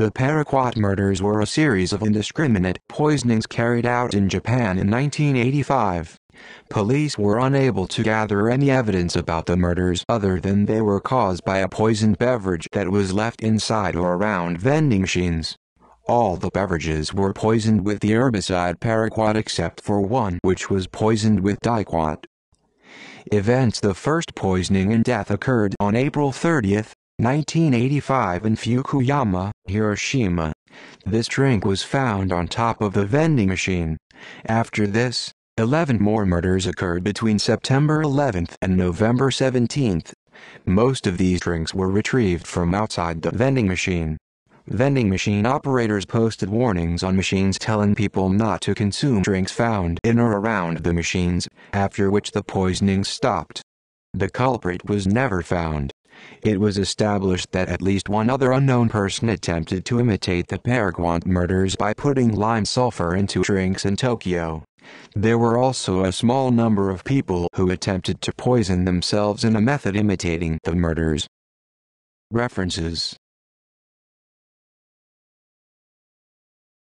The Paraquat murders were a series of indiscriminate poisonings carried out in Japan in 1985. Police were unable to gather any evidence about the murders other than they were caused by a poisoned beverage that was left inside or around vending machines. All the beverages were poisoned with the herbicide paraquat except for one which was poisoned with diquat. Events The first poisoning and death occurred on April 30, 1985 in Fukuyama, Hiroshima. This drink was found on top of the vending machine. After this, 11 more murders occurred between September 11th and November 17th. Most of these drinks were retrieved from outside the vending machine. Vending machine operators posted warnings on machines telling people not to consume drinks found in or around the machines, after which the poisoning stopped. The culprit was never found. It was established that at least one other unknown person attempted to imitate the Paraquat murders by putting lime sulfur into drinks in Tokyo. There were also a small number of people who attempted to poison themselves in a method imitating the murders. References